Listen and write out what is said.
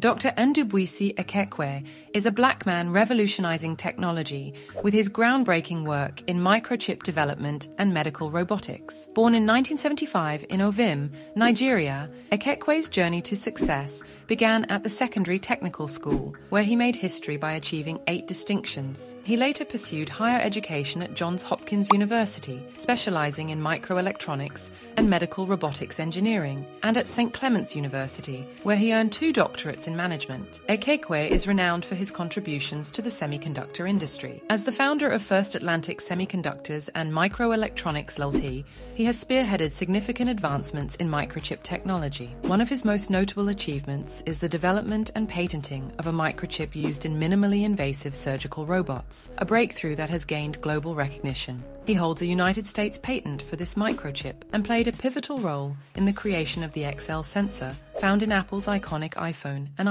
Dr. Ndubuisi Ekekwe is a black man revolutionizing technology with his groundbreaking work in microchip development and medical robotics. Born in 1975 in Ovim, Nigeria, Ekekwe's journey to success began at the Secondary Technical School, where he made history by achieving eight distinctions. He later pursued higher education at Johns Hopkins University, specializing in microelectronics and medical robotics engineering, and at St. Clement's University, where he earned two doctorates in management. Ekekwe is renowned for his contributions to the semiconductor industry. As the founder of First Atlantic Semiconductors and Microelectronics LT, he has spearheaded significant advancements in microchip technology. One of his most notable achievements is the development and patenting of a microchip used in minimally invasive surgical robots, a breakthrough that has gained global recognition. He holds a United States patent for this microchip and played a pivotal role in the creation of the XL sensor found in Apple's iconic iPhone and